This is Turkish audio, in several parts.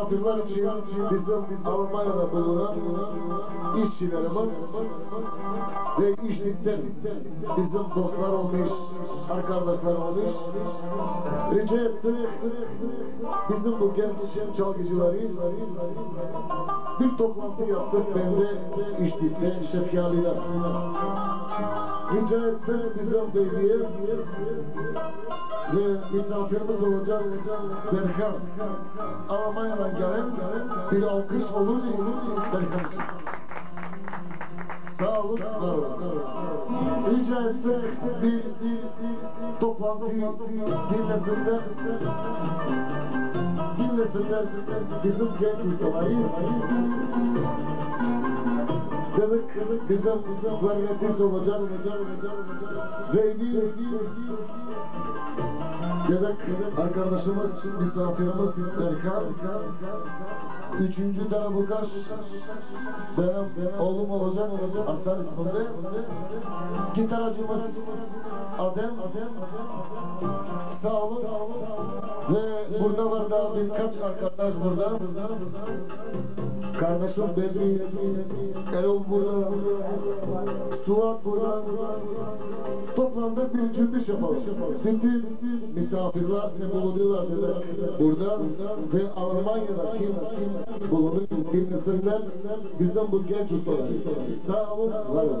misafirler için bizim Almanya'da bulunan işçilerimiz ve işlikten bizim dostlar olmuş, arkadaşlar olmuş. Rica ettim bizim bu genç çalgıcıları bir toplantı yaptık ben de işlikte Şefkali'de. Rica ettim bizim beyliğe ve misafirimiz olacak Berkan. Almanya'dan gelen bir alkış olur mu? Berkan. Sağ olun, var olun. Rica etsem bir, bir toplantıyı dinlesinler. Dinlesinler bizim genç ustaları. Dedik bizim bizim klarnetist olacak. Reyni Dedik arkadaşımız, misafirimiz Berkan. Üçüncü darabukaş benim oğlum olacak Hasan isminde. Gitaracımız Adem. Sağ olun. Ve burada var daha birkaç arkadaş burada. Kardeşim Bedri, Erol burada, Suat burada. Toplamda bir cümbüş yapalım. Bütün misafirler ne bulunuyorlar dediler burada ve Almanya'da kim kim bulunuyor dinlesinler bizden bu genç ustalar. Sağ olun, var olun.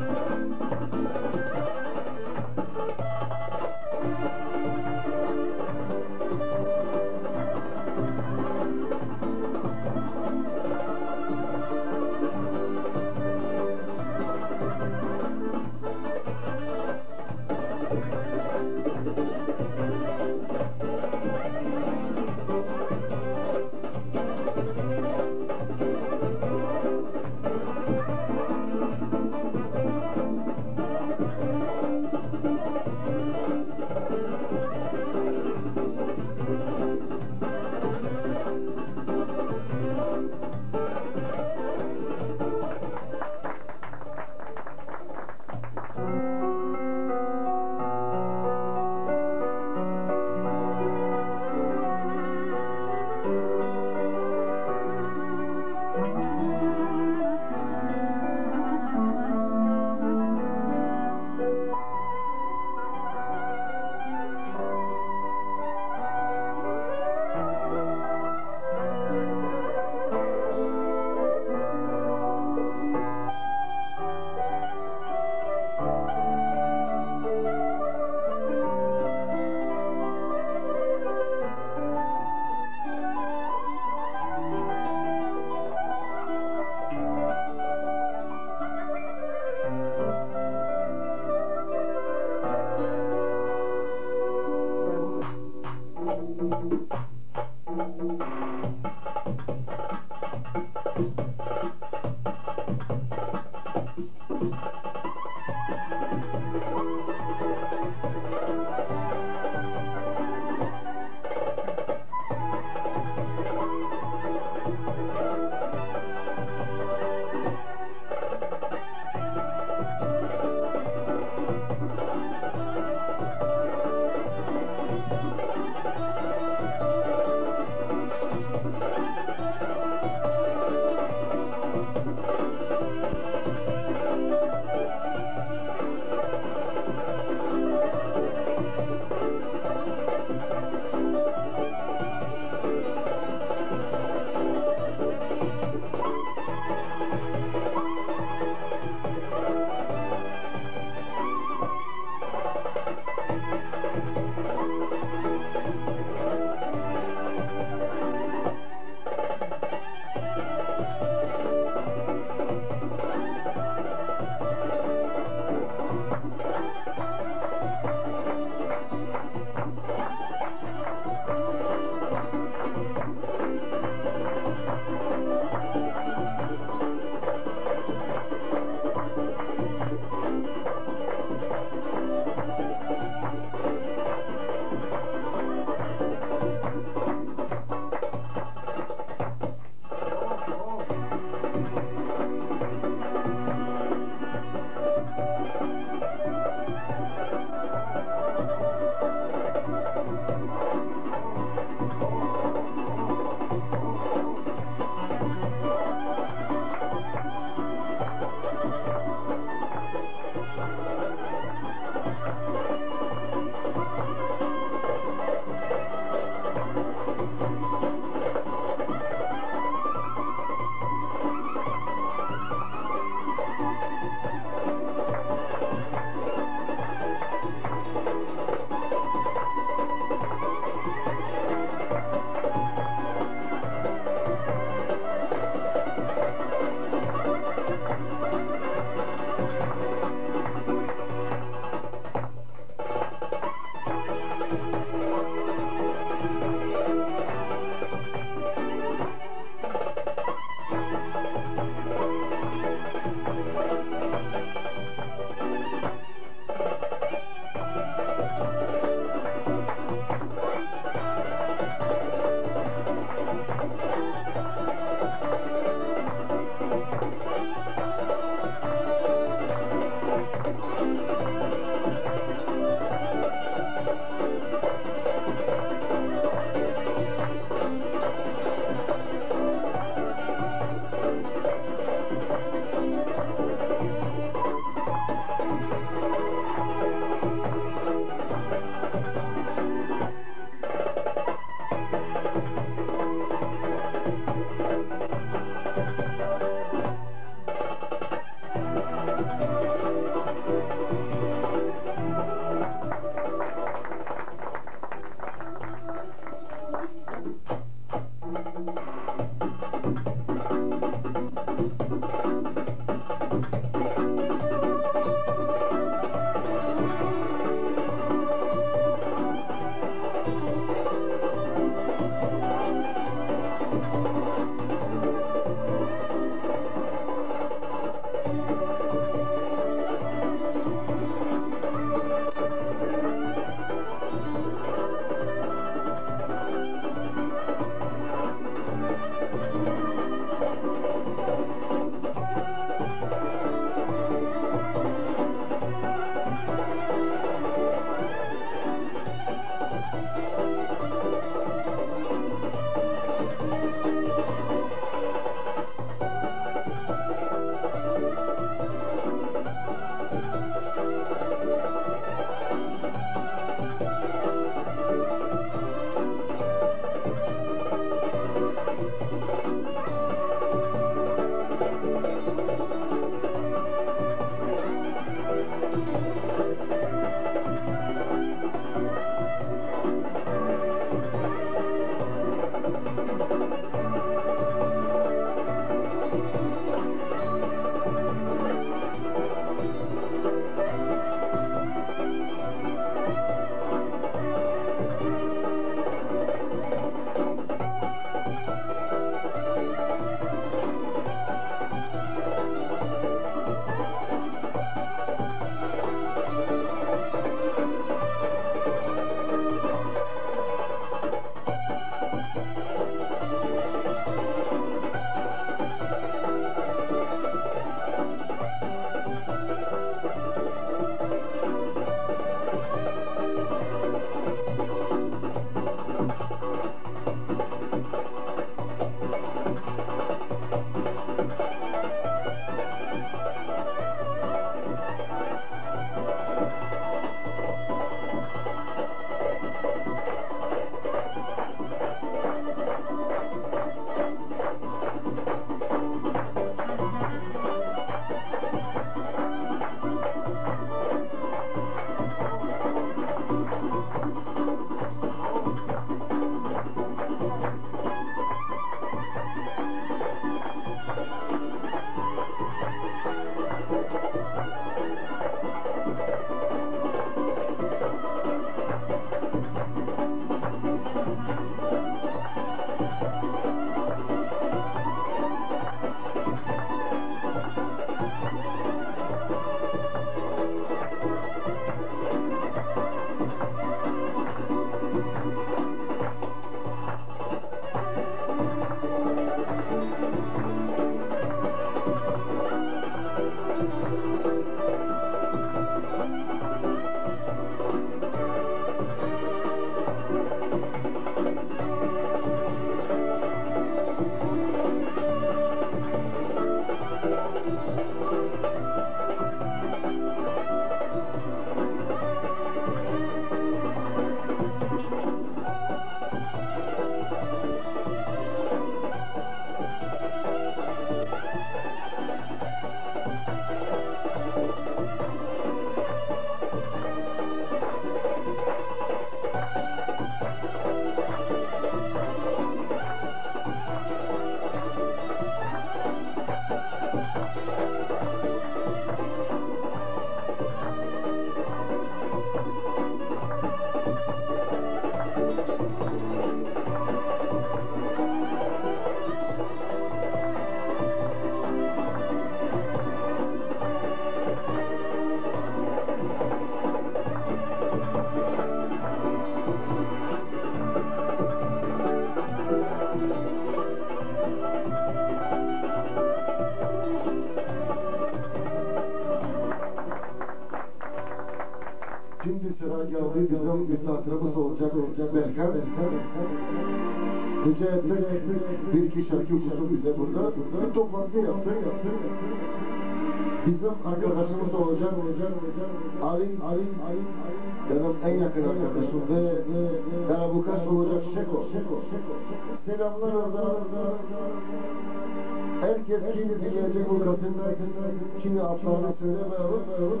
adlarını söylemeyelim.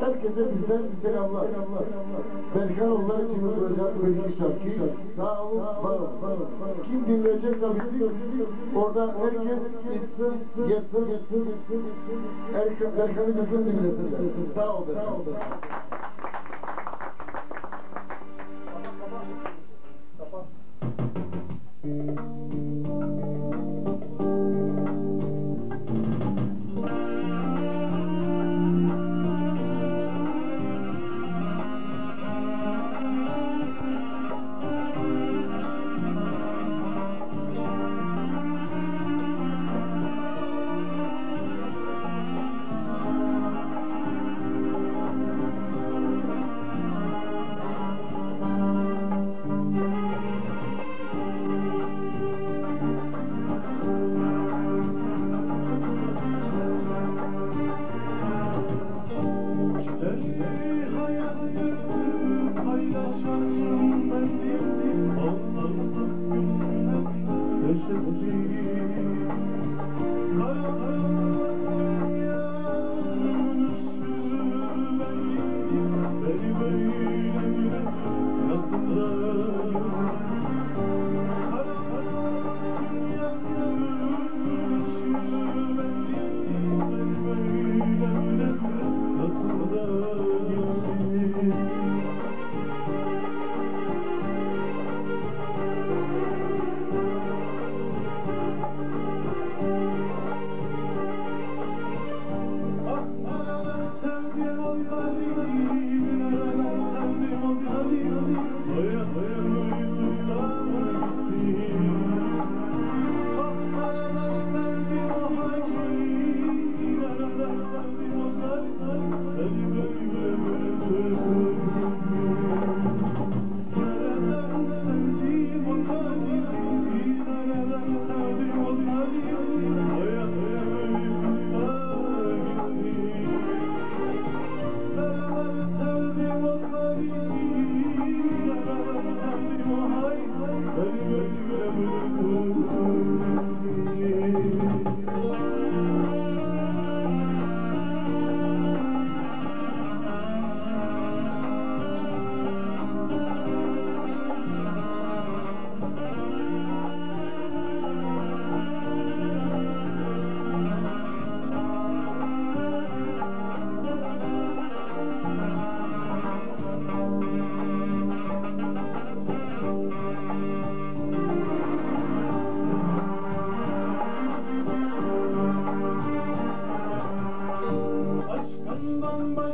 Herkese bizden selamlar. Berkan onlar için olacak bir iki şarkı. Sağ olun, var olun. Kim dinleyecek de bizi, orada herkes gitsin, yetsin, yetsin, yetsin. Berkan'ı bizim dinlesinler. Sağ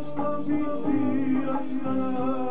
I'll be la.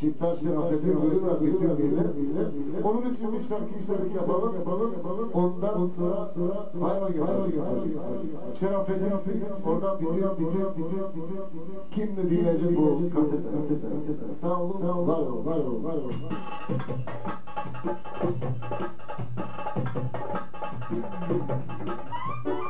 Şiddet ve afetin ölüm rabbisi ümmiyle. Onun için biz terkişleri yapalım, yapalım, yapalım. Ondan sonra, sonra hayvan yaparız. Şeraf edilsin, oradan bitiyor, bitiyor, bitiyor, bitiyor. Kim ne diyecek bu kasete? Sağ olun, var olun, var olun, var olun. Var olun. Thank you.